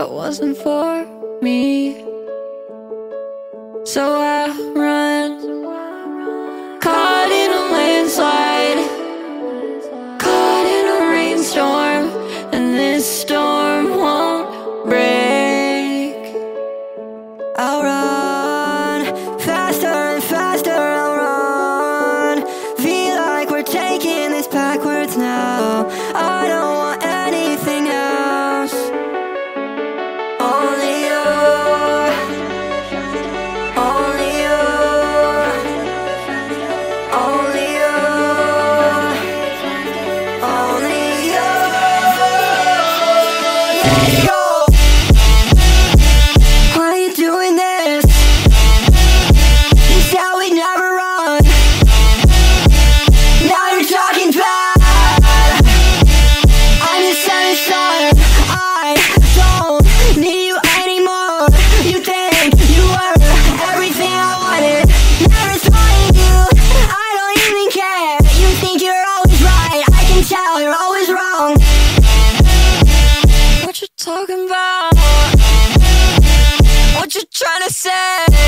that wasn't for me. So I run. Go! talking about? What you trying to say?